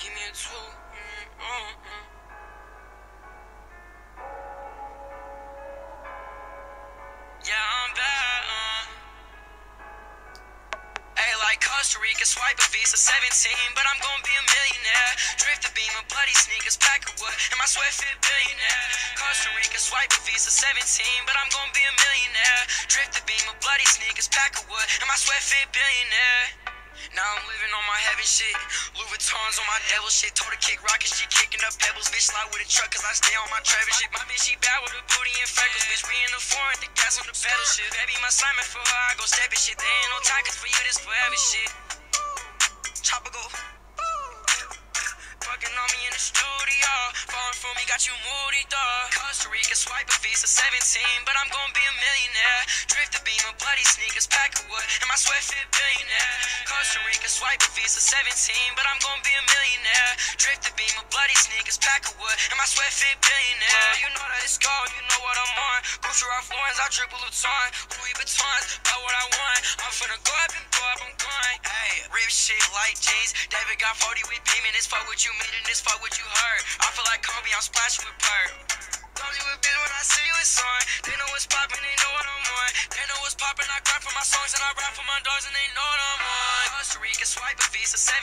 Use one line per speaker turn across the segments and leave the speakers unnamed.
give me a two. Mm, mm, mm. Yeah, I'm back. Uh. Hey, like Costa Rica, swipe a Visa 17, but I'm gonna be a millionaire. Drift the beam of bloody sneakers, pack of wood, and my sweat fit billionaire. Costa Rica, swipe a Visa 17, but I'm gonna be a millionaire. Drift the beam of bloody sneakers, pack of wood, and my sweat fit billionaire. Now I'm living on my heaven shit. Louis Vuitton's on my devil shit. Told her kick rockets, she kicking up pebbles. Bitch, slide with a truck, cause I stay on my Travis shit. My bitch, she bad with a booty and freckles. Bitch, we in the foreign, the gas on the pedal shit. Baby, my Simon for her, I go step it shit. There ain't no time, cause for you, this forever shit. Chopper. Fucking on me in the studio. Falling for me, got you moody, dog. Costa Rica, swipe Visa 17, but I'm gonna be a millionaire. Drift the beam bloody sneakers, pack of wood, and my sweat fit billionaire. Costa Rica, swipe a Visa 17, but I'm gonna be a millionaire. Drift the beam bloody sneakers, pack of wood, and my sweat fit billionaire. You know that it's gold, you know what I'm on. Gucci Ralph Lauren's, I triple Luton. Louis Vuitton, buy what I want. I'm finna go up and go up, I'm going. Hey, rip shit like jeans. David got 40 with beaming. This fuck what you mean and this fuck what you heard. I feel like Kobe, I'm splashing with purr. Love you a bit when I see you, it's on. They know what's poppin', they know what I'm on. They know what's poppin', I grind for my songs and I rap for my dogs and they know what I'm on. Costa Rica, swipe a Visa 17,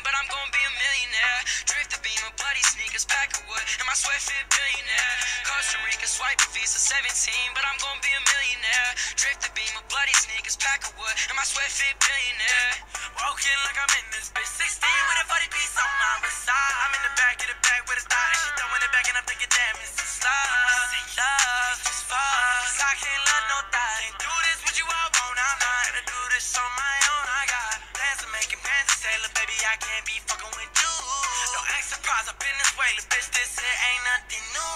but I'm gonna be a millionaire. Drift the beam of bloody sneakers, pack of wood, and my sweat fit billionaire. Costa Rica, swipe a Visa 17, but I'm gonna be a millionaire. Drift the beam of bloody sneakers, pack of wood, and my sweat fit billionaire. I can't be fucking with you. No act surprised, I've been this way, look, bitch, this shit ain't nothing new.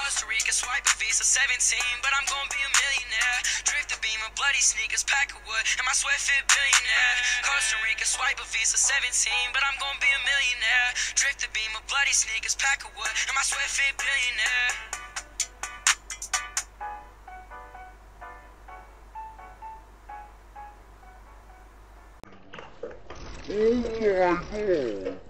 Costa Rica, swipe a Visa 17, but I'm gonna be a millionaire. Drift the beam of bloody sneakers, pack of wood, and my sweat fit billionaire. Costa Rica, swipe a Visa 17, but I'm gonna be a millionaire. Drift the beam of bloody sneakers, pack of wood, and my sweat fit billionaire.
Oh my god.